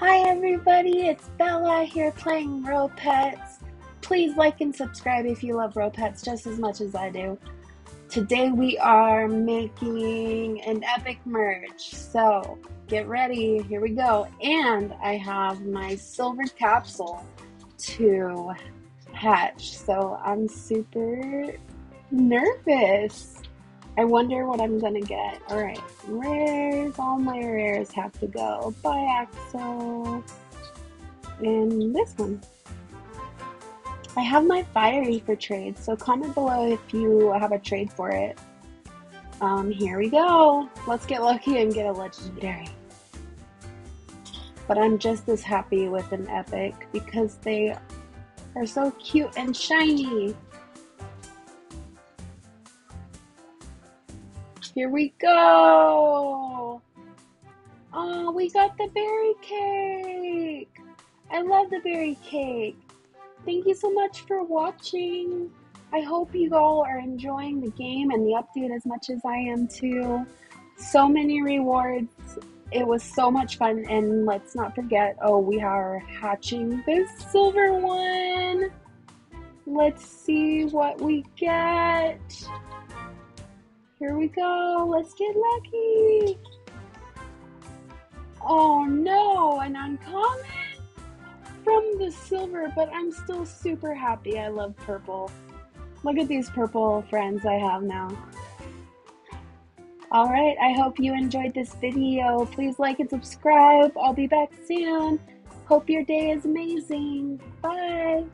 Hi everybody, it's Bella here playing RoPets. Please like and subscribe if you love RoPets just as much as I do. Today we are making an epic merge, so get ready, here we go. And I have my silver capsule to hatch, so I'm super nervous. I wonder what I'm gonna get. Alright, rares, all my rares have to go. Bye, Axel. And this one. I have my fiery for trade, so comment below if you have a trade for it. Um, here we go. Let's get lucky and get a legendary. But I'm just as happy with an epic because they are so cute and shiny. Here we go. Oh, we got the berry cake. I love the berry cake. Thank you so much for watching. I hope you all are enjoying the game and the update as much as I am too. So many rewards. It was so much fun. And let's not forget, oh, we are hatching this silver one. Let's see what we get. Here we go. Let's get lucky. Oh no, an uncommon from the silver, but I'm still super happy. I love purple. Look at these purple friends I have now. Alright, I hope you enjoyed this video. Please like and subscribe. I'll be back soon. Hope your day is amazing. Bye.